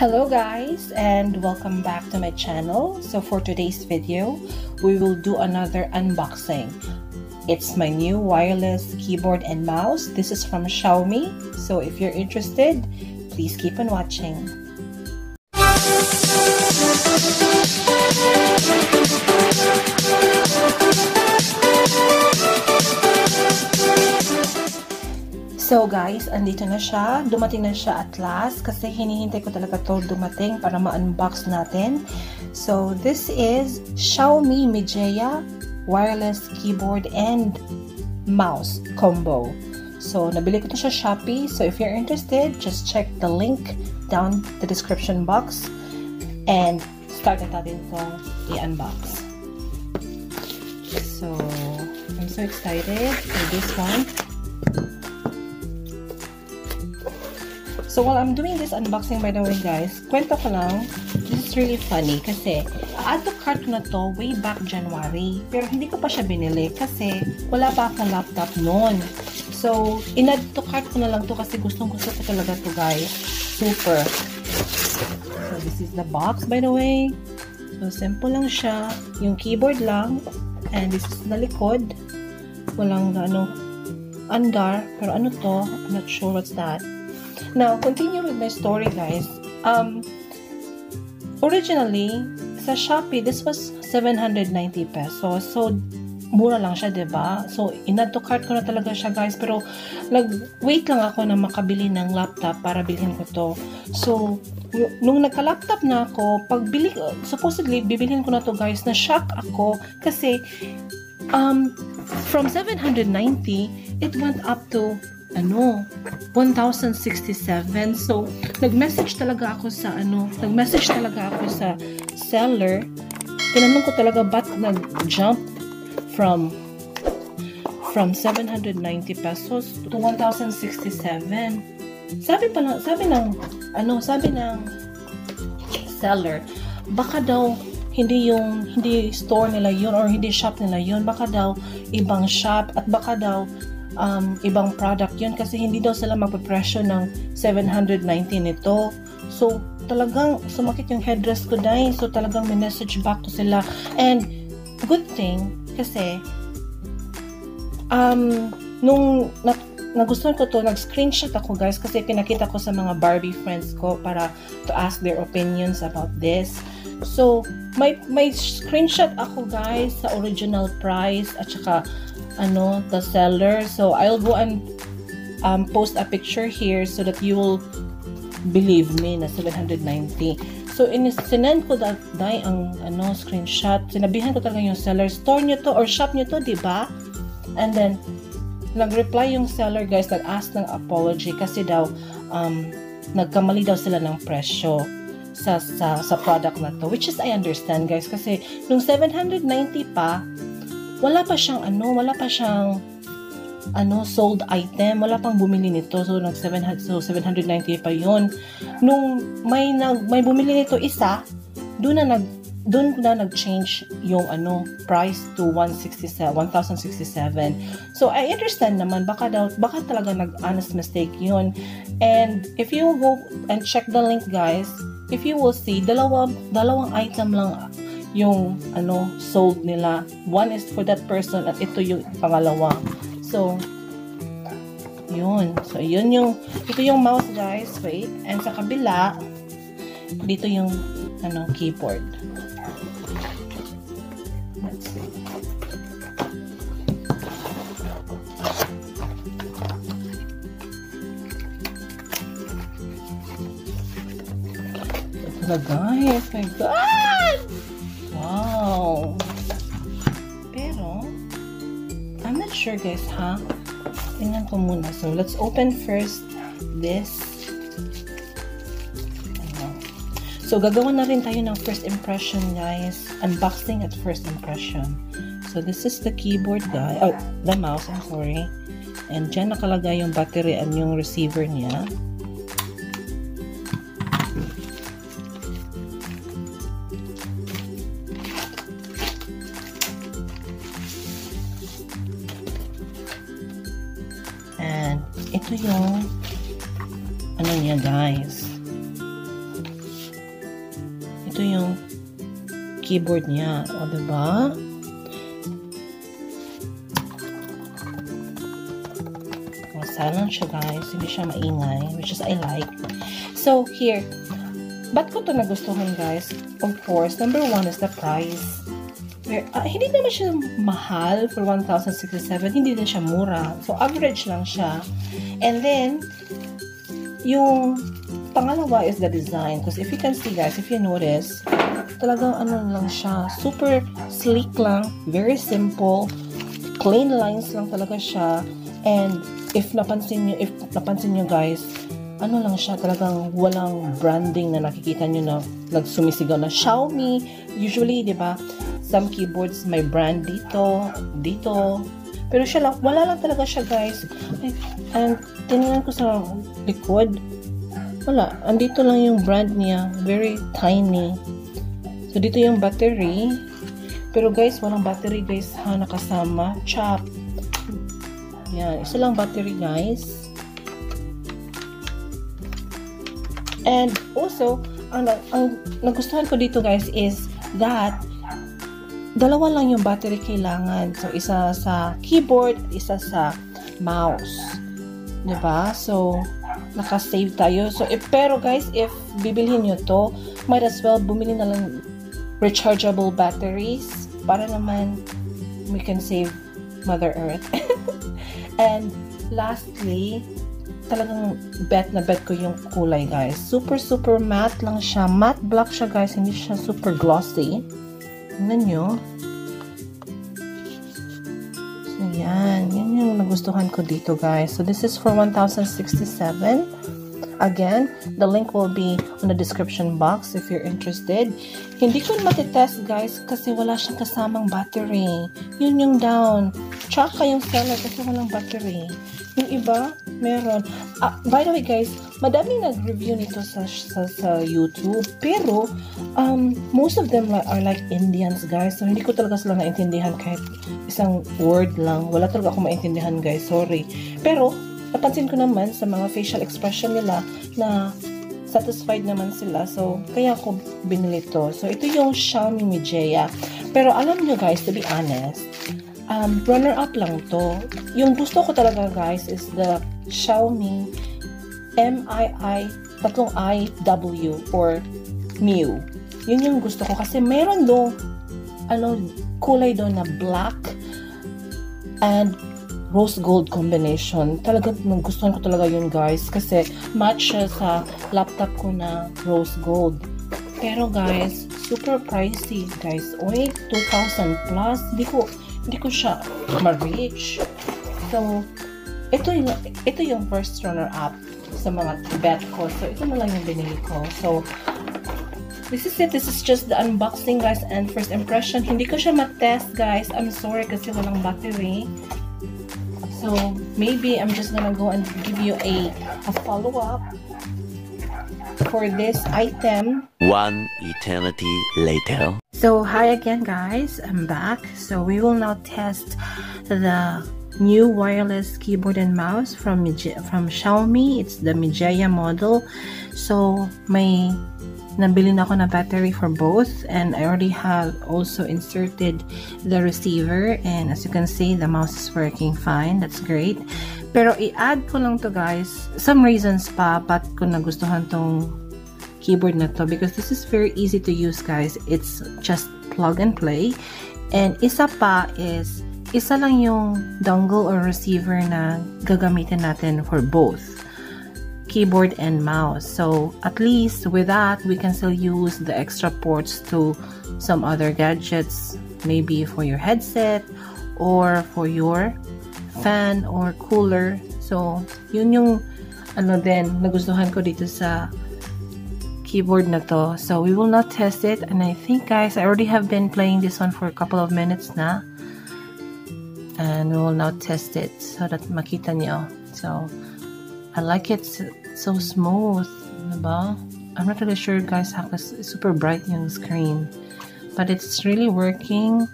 Hello guys and welcome back to my channel. So for today's video, we will do another unboxing. It's my new wireless keyboard and mouse. This is from Xiaomi. So if you're interested, please keep on watching. So guys, andito na siya. Dumating na siya at last kasi hinihintay ko talaga to dumating para ma-unbox natin. So this is Xiaomi Mijea wireless keyboard and mouse combo. So nabili ko to sa Shopee. So if you're interested, just check the link down the description box and start natin itong i-unbox. So I'm so excited for this one. So while I'm doing this unboxing by the way guys, kwento ko lang, this is really funny kasi add to cart na to way back January. Pero hindi ko pa siya binili kasi wala pa akong laptop noon. So, in-add to cart ko na lang to kasi gustong gusto ko talaga to guys. Super. So this is the box by the way. So simple lang siya. Yung keyboard lang. And this is the likod. Walang ano, andar. Pero ano to? I'm not sure what's that. Now, continue with my story, guys. Um, originally, sa Shopee, this was 790 pesos. So, mura lang siya, ba? So, in-add to cart ko na talaga siya, guys. Pero, nag-wait lang ako na makabili ng laptop para bilhin ko to. So, nung nagka-laptop na ako, pagbili, supposedly, bibilhin ko na to, guys, na-shock ako kasi, um, from 790, it went up to ano, 1,067. So, nag-message talaga ako sa ano, nag-message talaga ako sa seller. Tinanong ko talaga ba't nag-jump from from 790 pesos to 1,067. Sabi pa lang, sabi ng ano, sabi ng seller, baka daw hindi yung hindi store nila yun or hindi shop nila yun, baka daw ibang shop at baka daw um, ibang product yun kasi hindi daw sila magpapresyo ng 790 nito. So, talagang sumakit yung headrest ko dahil. So, talagang may message back to sila. And, good thing, kasi, um, nung na, nagustuhan ko to, nag-screenshot ako guys kasi pinakita ko sa mga Barbie friends ko para to ask their opinions about this. So, may, may screenshot ako guys sa original price at saka ano, the seller. So, I'll go and um, post a picture here so that you will believe me na 790. So, in sinend ko that dai ang ano, screenshot. Sinabihan ko talaga yung seller, store nyo to or shop nyo to, di ba? And then, nag-reply yung seller guys, nag-ask ng apology kasi daw, um, nagkamali daw sila ng presyo sa, sa, sa product na to. Which is, I understand guys, kasi nung 790 pa, wala pa siyang ano, wala pa siyang ano, sold item. Wala pang bumili nito. So, nag 700, so 790 pa yon Nung may, nag, may bumili nito isa, doon na nag doon na nag-change yung ano price to 167 1067 so I understand naman baka daw baka talaga nag-honest mistake yun and if you go and check the link guys if you will see dalawa dalawang item lang yung ano sold nila. One is for that person at ito yung pangalawa. So yun. So yun yung ito yung mouse guys. Wait. And sa kabila dito yung ano keyboard. Let's see. Ito na guys. My God! Sure guys, ha? Tingnan ko muna. So, let's open first this. So, gagawa na rin tayo ng first impression, guys. Unboxing at first impression. So, this is the keyboard, guys. Oh, the mouse, I'm sorry. And dyan nakalagay yung battery and yung receiver niya. Ito yung ano niya guys ito yung keyboard niya. O, diba? O, silent siya guys. Hindi siya maingay. Which is I like. So, here. Ba't ko to nagustuhan guys? Of course, number one is the price. Uh, hindi naman siya mahal for 1,067. Hindi din siya mura. So, average lang siya. And then, yung pangalawa is the design. Because if you can see guys, if you notice, talagang ano lang siya, super sleek lang, very simple, plain lines lang talaga siya, and if napansin niyo, if napansin niyo guys, ano lang siya, talagang walang branding na nakikita niyo na nagsumisigaw na Xiaomi. Usually, di ba, some keyboards may brand dito, dito. Pero siya lang, wala lang talaga siya guys. And tinignan ko sa likod, wala. Andito lang yung brand niya. Very tiny. So, dito yung battery. Pero guys, walang battery guys ha, nakasama. Chop. Yan. Isa lang battery guys. And also, ang, ang nagustuhan ko dito guys is that dalawa lang yung battery kailangan. So, isa sa keyboard, isa sa mouse. ba? So, naka-save tayo. So, if, pero guys, if bibilhin nyo to, might as well bumili na lang rechargeable batteries para naman we can save Mother Earth. and lastly, talagang bet na bet ko yung kulay guys. Super super matte lang siya. Matte black siya guys. Hindi siya super glossy. Tingnan nyo. So yan. Yan yung nagustuhan ko dito guys. So this is for 1,067. Again, the link will be on the description box if you're interested. Hindi ko matitest guys kasi wala siyang kasamang battery. Yun yung down. Tsaka yung seller kasi walang battery. Yung iba, meron. Uh, by the way guys, madami nag-review nito sa, sa, sa YouTube. Pero, um, most of them are like Indians guys. So, hindi ko talaga sila naintindihan kahit isang word lang. Wala talaga ako maintindihan guys. Sorry. Pero, napansin ko naman sa mga facial expression nila na satisfied naman sila. So, kaya ako binili to. So, ito yung Xiaomi Mijaya. Pero alam nyo guys, to be honest, um, runner-up lang to. Yung gusto ko talaga guys is the Xiaomi MII, tatlong IW or Mew. Yun yung gusto ko kasi meron do ano, kulay doon na black and rose gold combination. Talaga, nagustuhan ko talaga yun guys. Kasi match sa laptop ko na rose gold. Pero guys, super pricey guys. Oy, 2,000 plus. Hindi ko, hindi ko siya ma-reach. So, ito yung, ito yung first runner-up sa mga bet ko. So, ito na lang yung binili ko. So, this is it. This is just the unboxing, guys, and first impression. Hindi ko siya ma-test, guys. I'm sorry kasi walang battery. So maybe I'm just gonna go and give you a, a follow-up for this item. One eternity later. So hi again guys, I'm back. So we will now test the new wireless keyboard and mouse from from Xiaomi. It's the Mijaya model. So my nabili na ako na battery for both and I already have also inserted the receiver and as you can see the mouse is working fine. That's great. Pero i-add ko lang to guys. Some reasons pa ba't ko nagustuhan tong keyboard na to because this is very easy to use guys. It's just plug and play. And isa pa is isa lang yung dongle or receiver na gagamitin natin for both keyboard and mouse. So at least with that, we can still use the extra ports to some other gadgets, maybe for your headset or for your fan or cooler. So, yun yung ano din, nagustuhan ko dito sa keyboard na to. So, we will not test it. And I think, guys, I already have been playing this one for a couple of minutes na. And we will now test it so that makita nyo. So, I like it so smooth, diba? I'm not really sure guys how it's super bright yung screen. But it's really working.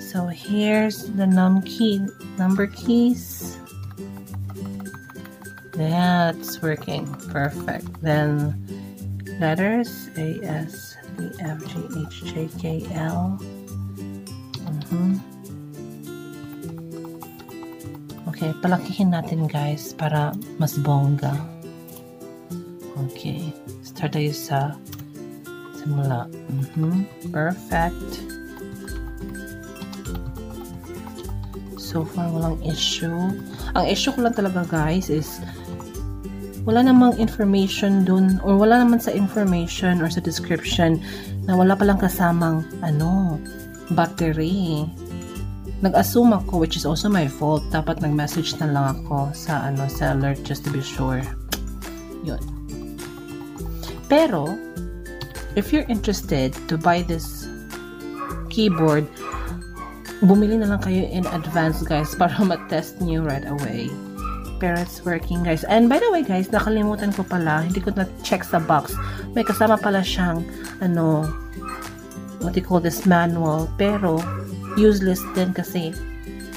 So here's the num key number keys. That's working perfect. Then letters A, S, D, F, G, H, J, K, L. Mhm. Okay, palakihin natin guys para mas bongga. Okay, start tayo sa simula. Mhm. Perfect. So far, walang issue. Ang issue ko lang talaga guys is wala namang information dun or wala naman sa information or sa description na wala palang kasamang ano, battery. Nag-assume ako which is also my fault. Dapat nag-message na lang ako sa ano sa alert just to be sure. Yun. Pero if you're interested to buy this keyboard, bumili na lang kayo in advance guys para ma-test niyo right away pero it's working guys. And by the way guys, nakalimutan ko pala, hindi ko na-check sa box. May kasama pala siyang, ano, what do you call this, manual. Pero, useless din kasi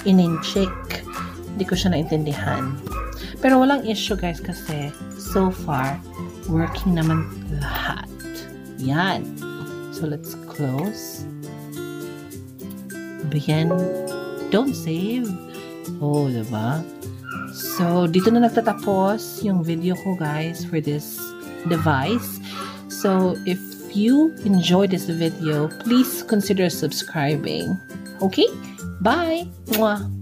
in-check. Hindi ko siya naintindihan. Pero walang issue guys kasi so far, working naman lahat. Yan. So, let's close. Begin. Don't save. Oh, diba? So, dito na nagtatapos yung video ko guys for this device. So, if you enjoyed this video, please consider subscribing. Okay? Bye! Mwah!